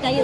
calle